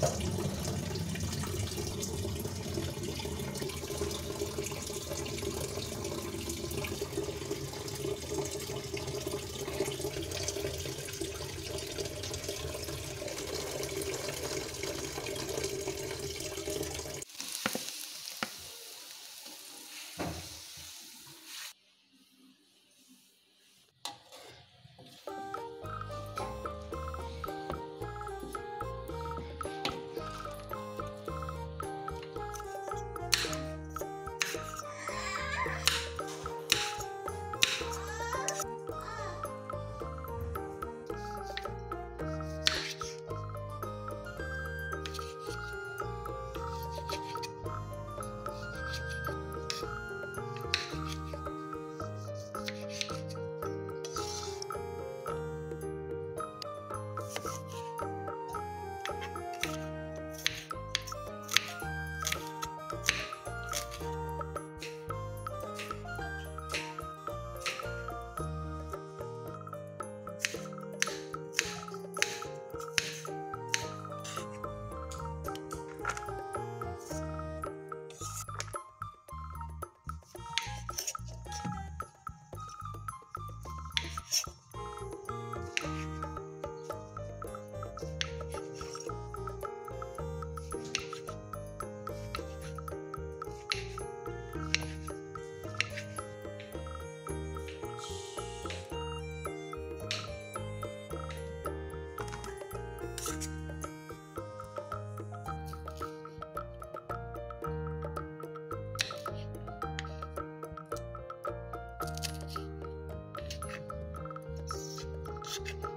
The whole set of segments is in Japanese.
何? Housekeeper.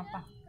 好吧。